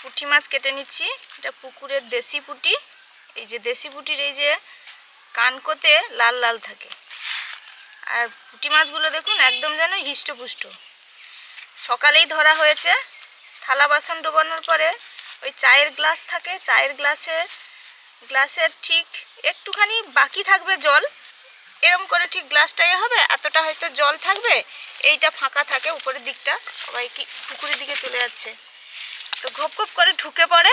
পুঁটি মাছ কেটে নিচ্ছি। এটা পুকুরের দেশি পুঁটি। এই যে দেশি পুঁটির এই যে কানকোতে লাল লাল থাকে। আর পুঁটি মাছগুলো দেখুন একদম যেন হিষ্টপুষ্ট। সকালেই ধরা হয়েছে। থালা বাসন ডোবানোর পরে ওই চায়ের গ্লাস থাকে। চায়ের গ্লাসে, গ্লাসের ঠিক একটুখানি বাকি থাকবে জল। এরম করে ঠিক গ্লাসটাই হবে। এতটা হয়তো জল থাকবে। এইটা ফাঁকা থাকে উপরের দিকটা। সবাই কি পুকুরের দিকে চলে যাচ্ছে। তো ঘপ ঘপ করে ঢুকে পড়ে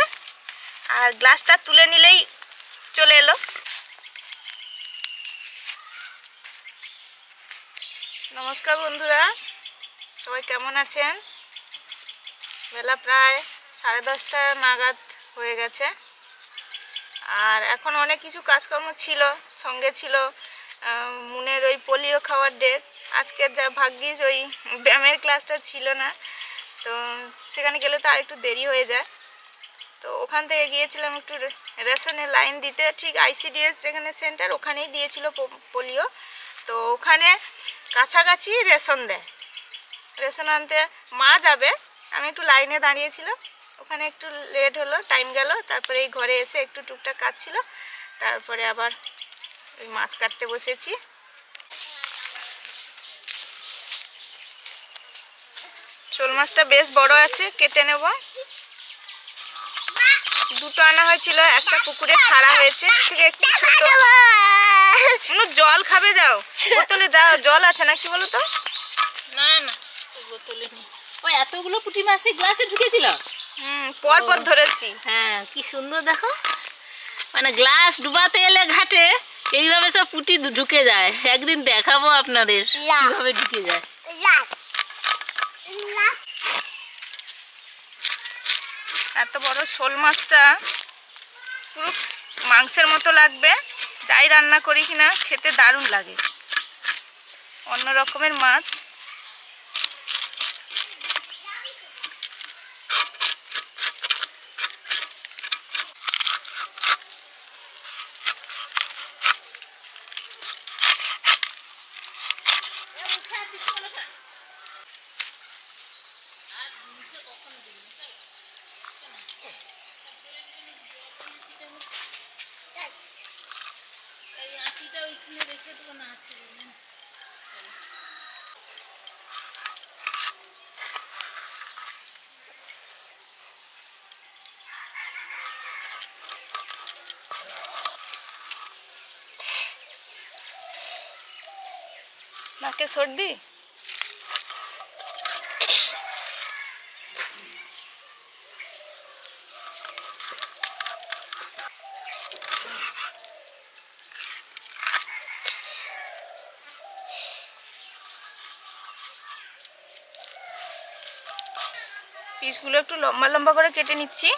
আর গ্লাসটা তুলে নিলেই চলে এলো। নমস্কার বন্ধুরা, সবাই কেমন আছেন? বেলা প্রায় সাড়ে দশটা নাগাদ হয়ে গেছে। আর এখন অনেক কিছু কাজকর্ম ছিল, সঙ্গে ছিল মুনের ওই পোলিও খাওয়ার ডেট আজকের যা ভাগ্যিস, ওই ব্যায়ামের ক্লাসটা ছিল না। তো সেখানে গেলে তো আর একটু দেরি হয়ে যায়। তো ওখান থেকে গিয়েছিলাম একটু রেশনের লাইন দিতে, ঠিক আইসিডিএস যেখানে সেন্টার ওখানেই দিয়েছিল পোলিও। তো ওখানে কাছাকাছি রেশন দেয়। রেশন আনতে মা যাবে, আমি একটু লাইনে দাঁড়িয়েছিলাম। ওখানে একটু লেট হলো, টাইম গেল, তারপরে এই ঘরে এসে একটু টুকটাক কাজ ছিল। তারপরে আবার ওই মাছ কাটতে বসেছি। শোল মাছটা বেশ বড় আছে কেটে নেব। দুটো আনা হয়েছিল একটা পুকুরে ছাড়া হয়েছে থেকে একটু ছোট। জল খাবে যাও বোতলে যাও জল আছে না কি বলো তো না না বোতলে নেই। ওই এতগুলো পুঁটি মাছ এই গ্লাসে ঢুকেছিল? হুম পর পর ধরেছি। হ্যাঁ কি সুন্দর দেখো। মানে গ্লাস ডুবাতে এলে ঘাটে এইভাবে সব পুঁটি ঢুকে যায়। একদিন দেখাবো আপনাদের কীভাবে ঢুকে যায়। এত বড় শোল মাছটা পুরো মাংসের মতো লাগবে। যাই রান্না করি কিনা, খেতে দারুণ লাগে। অন্য রকমের মাছ। নাকে সর্দি? পিসগুলো একটু লম্বা লম্বা করে কেটে নিচ্ছি।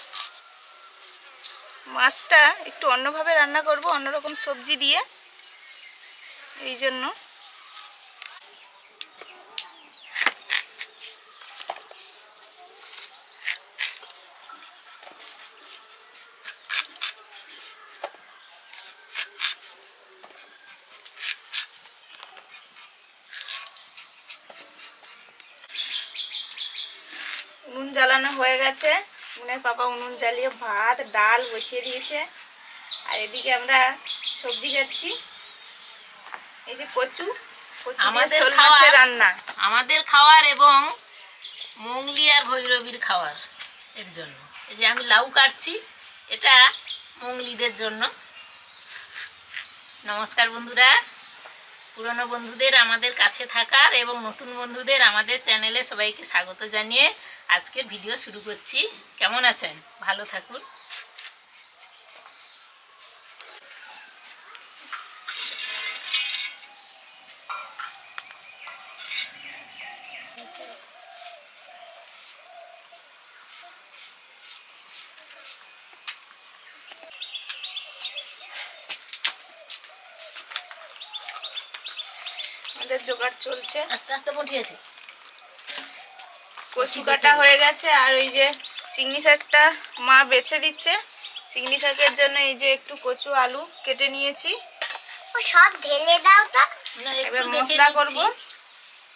মাছটা একটু অন্যভাবে রান্না করব, অন্যরকম সবজি দিয়ে। এই জন্য। জ্বালানো হয়ে গেছে। উনুনের পাপা উনুন জ্বালিয়ে ভাত ডাল বসিয়ে দিয়েছে। আর এদিকে আমরা সবজি কাটছি এই যে কচু আমাদের রান্না। আমাদের খাওয়ার এবং মঙ্গলি আর ভৈরবীর খাওয়ার এর জন্য। এই যে আমি লাউ কাটছি এটা মঙ্গলিদের জন্য। নমস্কার বন্ধুরা। পুরনো বন্ধুদের আমাদের কাছে থাকার এবং নতুন বন্ধুদের আমাদের চ্যানেলে সবাইকে স্বাগত জানিয়ে আজকের ভিডিও শুরু করছি। কেমন আছেন? ভালো থাকুন। আমাদের জোগাড় চলছে। আস্তে আস্তে পঠিয়েছে কচু কাটা হয়ে গেছে আর ওই যে চিংড়ি শাকটা মা বেছে দিচ্ছে। চিংড়ি শাকের জন্য এই যে একটু কচু আলু কেটে নিয়েছি। ও সব ঢেলে দাও তো। এবার মশলা করব।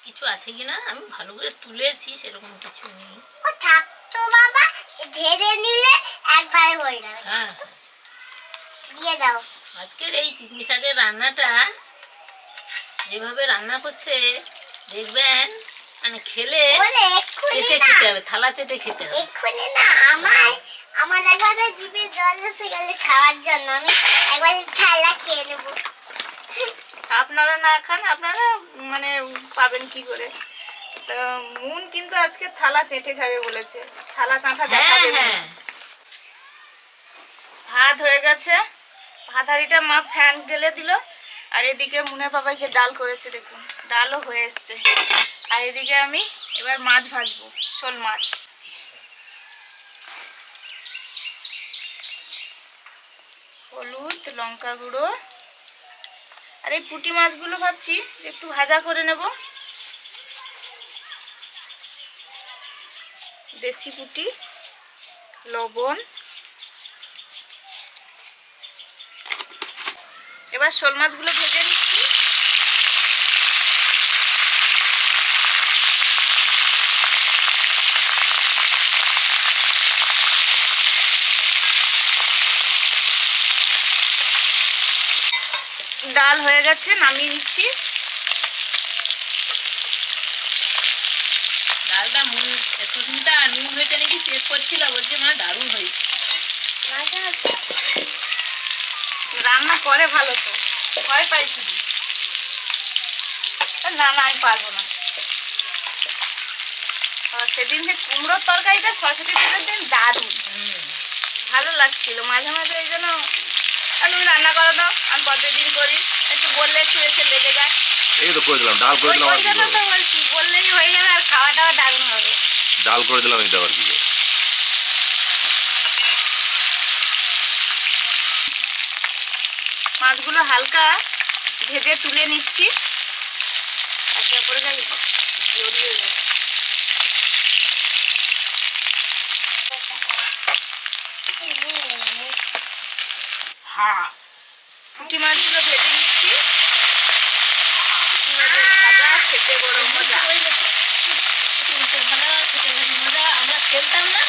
কিছু আছে কিনা? আমি ভালো করে তুলেছি সেরকম কিছু নেই। ও থাকতো বাবা ঢেলে নিলে একবারে হয়ে যাবে। হ্যাঁ। দিয়ে দাও। আজকের এই চিকনি শাকের রান্নাটা যেভাবে রান্না করছে দেখবেন মানে খেলে চেটে খেতে হবে থালা চেটে খেতে হবে। এক্ষুনি না আমার আমার একবারে জিভে জল এসে গেলে খাওয়ার জন্য আমি একবার থালা খেয়ে নেব। আপনারা না খান আপনারা মানে পাবেন কি করে? তো মুন কিন্তু আজকে থালা চেটে খাবে বলেছে। থালা দেখা হ্যাঁ দেবে হ্যাঁ। ভাত হয়ে গেছে। ভাত হাঁড়িটা মা ফ্যান গেলে দিল। আর এদিকে মুনের বাবা যে ডাল করেছে, দেখুন। ডালও হয়ে এসছে। আর এদিকে আমি এবার মাছ ভাজবো, শোল মাছ। হলুদ, লঙ্কা গুঁড়ো। আর এই পুঁটি মাছগুলো ভাবছি একটু ভাজা করে নেব। দেশি পুঁটি, লবণ এবার শোল মাছগুলো ভেজে নিচ্ছি। ডাল হয়ে গেছে নামিয়ে নিচ্ছি। ডালটা নুন শুকনিটা নুন হয়েছে নাকি চেক করছিল বলছে মানে দারুণ হয়েছে। রান্না করে ভালো তো। ভয় পাই শুধু। না না আমি পারব না। সেদিন যে কুমড়োর তরকারিটা সরস্বতী পুজোর দিন দারুণ। ভালো লাগছিল। মাঝে মাঝে এই জন্য তুমি রান্না করো দাও আমি প্রতিদিন করি। একটু বললে একটু এসে লেগে যায়। এই তো করে দিলাম ডাল করে দিলাম ওই বলছি বললেই হয়ে যাবে আর খাওয়া দাওয়া দারুণ হবে। ডাল করে দিলাম এটা আর কি মাছগুলো হালকা ভেজে তুলে নিচ্ছি। একে অপরে জড়িয়ে গেছে হ্যাঁ পুঁটি মাছগুলো ভেজে নিচ্ছি। পুঁটি মাছের খেতে মজা। আমরা খেলতাম না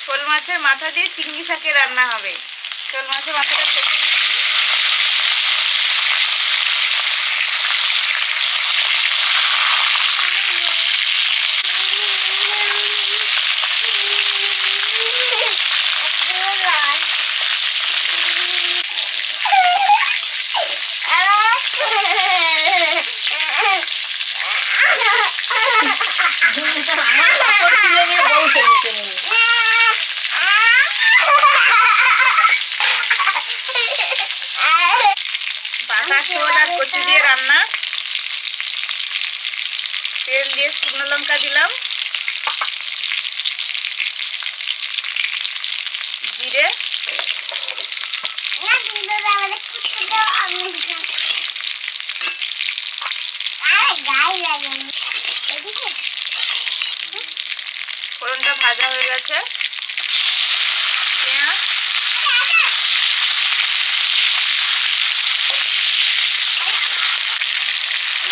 শোল মাছের মাথা দিয়ে চিংড়ি শাকে রান্না হবে। শোল মাছের মাথাটা ভেজে নিচ্ছি আমার কাপড় তুলে নিয়ে বউ খেলেছে নিয়ে শোল আর কচু দিয়ে রান্না। তেল দিয়ে শুকনো লঙ্কা দিলাম। জিরে। গায়ে ফোড়নটা ভাজা হয়ে গেছে। পেঁয়াজ।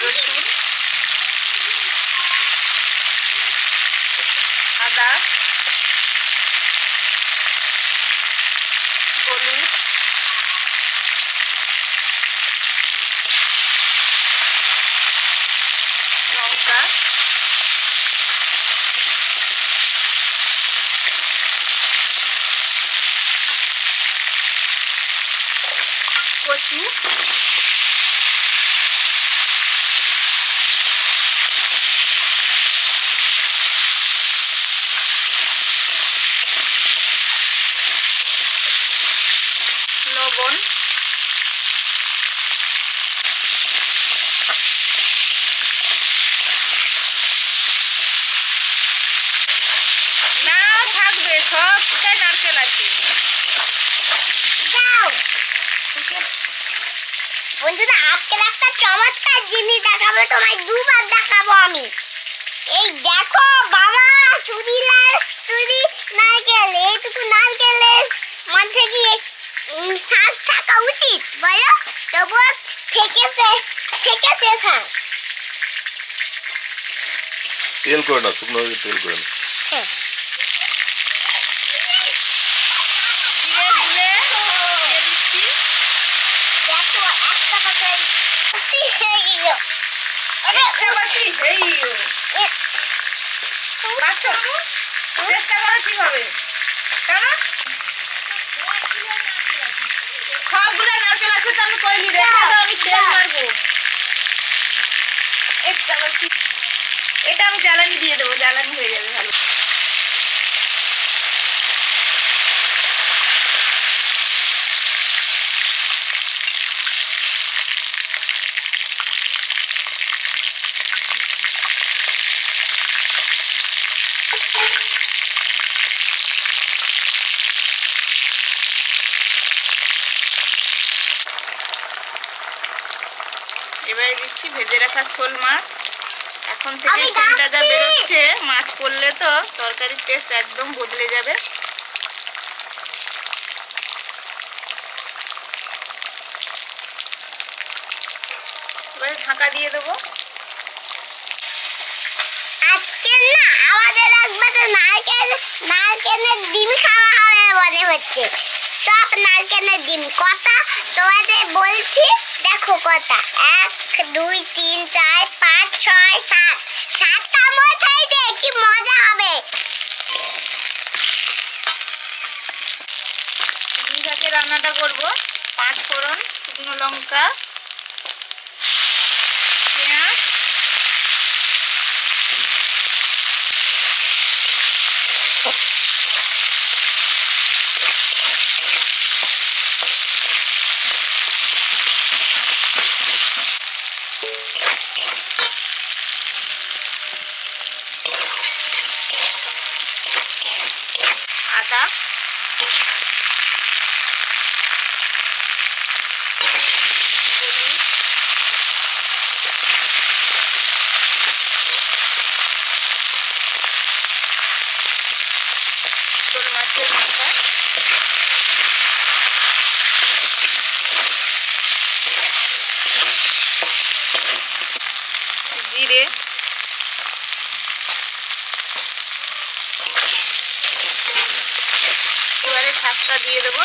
রসুন আদা হলুদ লঙ্কা কচু লবণ না থাকবে সবটাই নারকেল আছে। বন্ধুরা আজকে একটা চমৎকার জিনিস দেখাবো তোমায় দুবার দেখাবো আমি। এই দেখো বাবা চুরি লাল চুরি নারকেল। এইটুকু নারকেলের মধ্যে কি শ্বাস থাকা উচিত? বলো তবুও থেকেছে থেকেছে শ্বাস তেল করে না শুকনো তেল করে না হ্যাঁ। জিরে গুলে দিয়ে দিচ্ছি দেখো একটা কথা একটা বাসি এই পাচ্ছ চেষ্টা করো ঠিক হবে কেন? সবগুলো নারকেল আছে তো আমি কইলি দাও আমি তেল মারবো। এটা আমি জ্বালানি দিয়ে দেবো জ্বালানি হয়ে যাবে ভালো। এবারে দিচ্ছি ভেজে রাখা শোল মাছ। এখন থেকে সেন্টটা যা বেরোচ্ছে মাছ পড়লে তো তরকারির টেস্ট একদম বদলে যাবে। এবারে ঢাকা দিয়ে দেবো। আজকে না আমাদের একবার নারকেল নারকেলের ডিম খাওয়া হবে মনে হচ্ছে। নারকেলের ডিম। কটা? তোমাদের বলছি, দেখো কটা। এক, দুই, তিন, চার, পাঁচ, ছয়, সাত। সাতটা মোট হয়েছে কি মজা হবে। রান্নাটা করব, পাঁচ ফোড়ন, শুকনো লঙ্কা পেঁয়াজ আদা হলুদ শোল মাছের মাথা জিরে এবারে দিয়ে দেবো।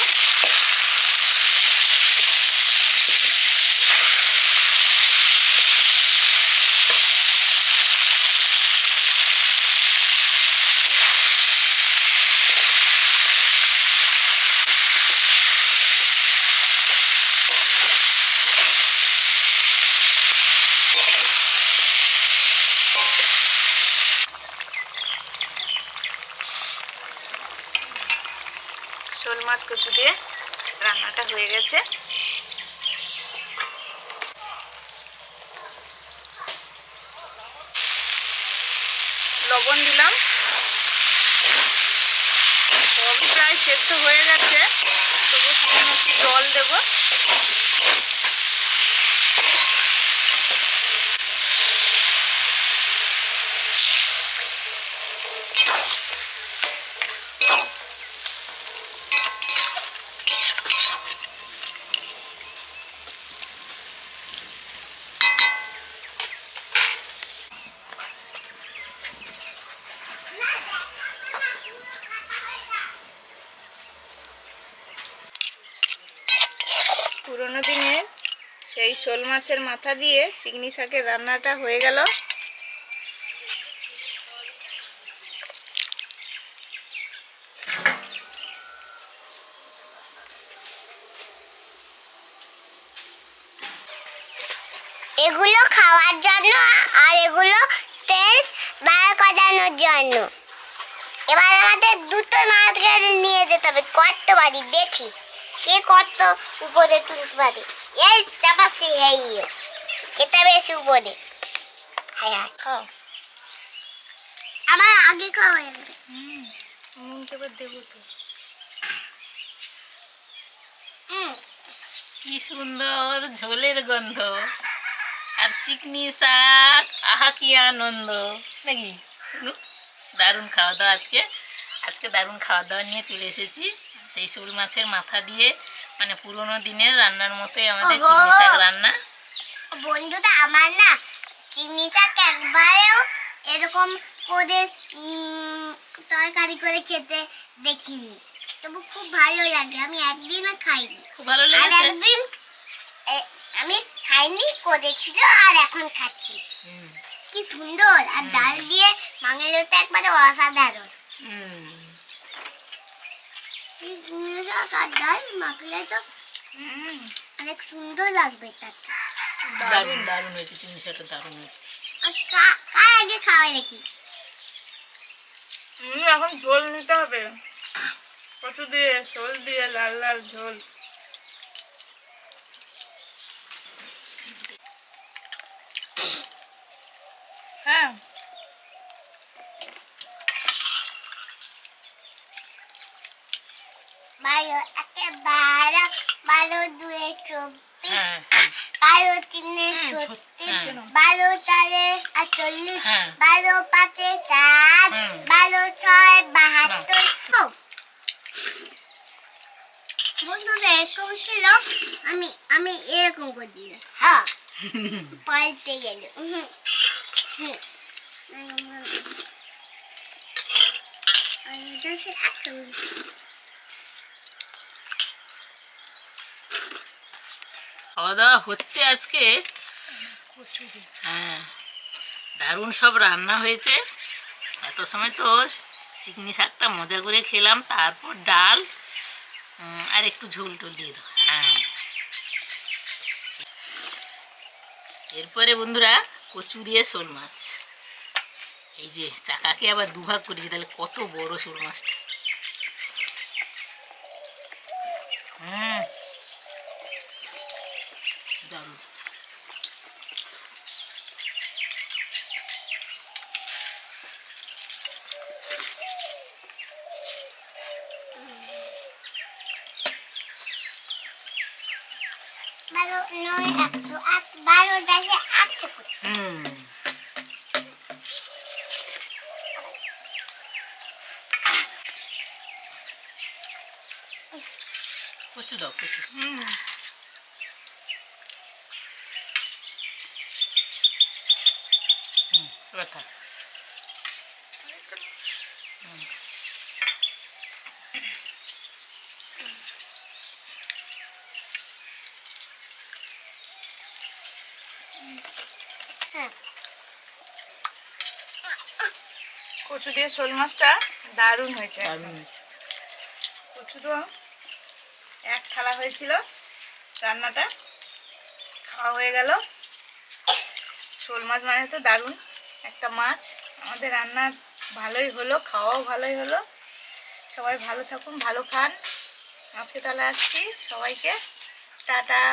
শোল মাছ কচু দিয়ে রান্নাটা হয়ে গেছে। লবণ দিলাম। সবই প্রায় সেদ্ধ হয়ে গেছে। তবু সামান্য একটু জল দেব। পুরোনো দিনের সেই শোল মাছের মাথা দিয়ে চিংড়ি শাকের রান্নাটা হয়ে গেল। এগুলো খাওয়ার জন্য আর এগুলো তেল বার করানোর জন্য। এবার আমাদের দুটো নারকেল নিয়ে যেতে হবে কত বাড়ি দেখি। কে কত উপরে তুলতে পারে? এই চাপাসি হেই এটা বেশ উপরে। হাই খাও। আমার আগে খাওয়া যাবে দেবো তো। কি সুন্দর ঝোলের গন্ধ। আর চিকনি শাক আহা কি আনন্দ। নাকি? দারুণ খাওয়া দাওয়া আজকে। আজকে দারুণ খাওয়া দাওয়া নিয়ে চলে এসেছি। সেই শোল মাছের মাথা দিয়ে মানে পুরোনো দিনের রান্নার মতোই আমাদের। চিংড়ি শাক রান্না। বন্ধুটা আমার না চিনি চাক একবারেও এরকম করে তরকারি করে খেতে দেখিনি। তবু খুব ভালো লাগে আমি একদিনও খাইনি। খুব ভালো লাগে একদিন আমি খাইনি করেছিল আর এখন খাচ্ছি। কি সুন্দর আর ডাল দিয়ে বাঙালিটা একবারে অসাধারণ। হুম। এই চিংড়ি আর ডাল মাখলে তো অনেক সুন্দর লাগবে তাতে। দারুণ দারুণ হয়েছে চিংড়ি শাকটা দারুণ হয়েছে। আর কা- কার আগে খাওয়াই দেখি এখন ঝোল নিতে হবে। কচু দিয়ে ঝোল দিয়ে লাল লাল ঝোল হ্যাঁ বারো একে বারো বারো দুয়ে চব্বিশ হ্যাঁ বারো তিনে হুম, ছত্রিশ হ্যাঁ। বারো চারে আটচল্লিশ হ্যাঁ। বারো পাঁচে ষাট হুম। বারো ছয় বাহাত্তর ও, বন্ধুরা এরকম ছিল আমি আমি এরকম করে দিলাম হ্যাঁ পাল্টে গেল হুম, হুম। আর এটা হচ্ছে খাওয়া দাওয়া হচ্ছে আজকে। হ্যাঁ দারুণ সব রান্না হয়েছে। এত সময় তো চিকনি শাকটা মজা করে খেলাম, তারপর ডাল আর একটু ঝোল টোল দিয়ে দাও। হ্যাঁ। এরপরে বন্ধুরা কচু দিয়ে শোল মাছ। এই যে চাকাকে আবার দুভাগ করেছি, তাহলে কত বড় শোল মাছটা। হুম দারুণ বারো নয় একশো আট বারো দশে আটশো করে হুম কচু দাও কচু হুম হুম এবার থাক হ্যাঁ কচু দিয়ে শোল মাছটা দারুণ হয়েছে। কচু তো এক থালা হয়েছিল। রান্নাটা খাওয়া হয়ে গেল। শোল মাছ মানে তো দারুণ। একটা মাছ। আমাদের রান্না ভালোই হলো খাওয়াও ভালোই হলো। সবাই ভালো থাকুন ভালো খান। আজকে তাহলে আসছি সবাইকে। টাটা।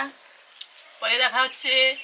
পরে দেখা হচ্ছে।